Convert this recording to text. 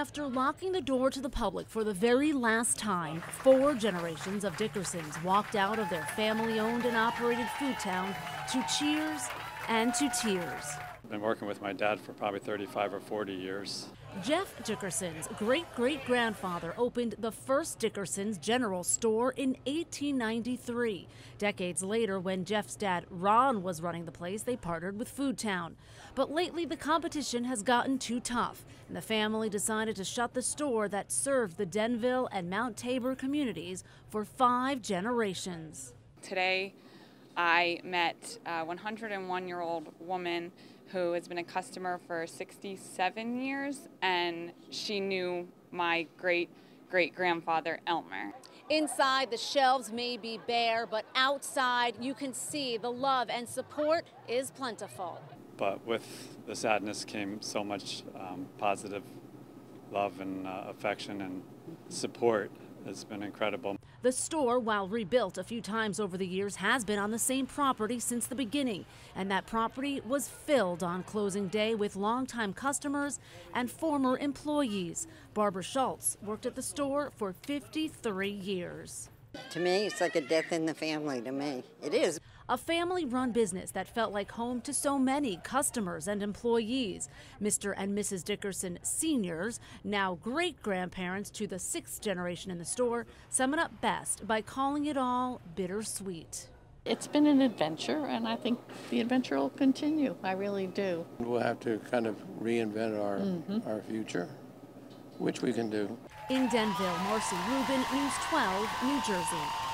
After locking the door to the public for the very last time, four generations of Dickersons walked out of their family owned and operated Foodtown to cheers and to tears. I've Been working with my dad for probably 35 or 40 years. Jeff Dickerson's great great grandfather opened the first Dickerson's General Store in 1893. Decades later, when Jeff's dad Ron was running the place, they partnered with Foodtown. But lately, the competition has gotten too tough, and the family decided to shut the store that served the Denville and Mount Tabor communities for five generations. Today, I met a 101 year old woman who has been a customer for 67 years, and she knew my great great grandfather Elmer. Inside, the shelves may be bare, but outside, you can see the love and support is plentiful. But with the sadness came so much um, positive love and uh, affection and support. It's been incredible. The store, while rebuilt a few times over the years, has been on the same property since the beginning. And that property was filled on closing day with longtime customers and former employees. Barbara Schultz worked at the store for 53 years. To me, it's like a death in the family to me. It is. A family run business that felt like home to so many customers and employees. Mr. and Mrs. Dickerson seniors, now great grandparents to the sixth generation in the store, sum it up best by calling it all bittersweet. It's been an adventure, and I think the adventure will continue. I really do. We'll have to kind of reinvent our, Mhm. our future, which we can do. In Denville, Marcy Rubin, News 12, New Jersey.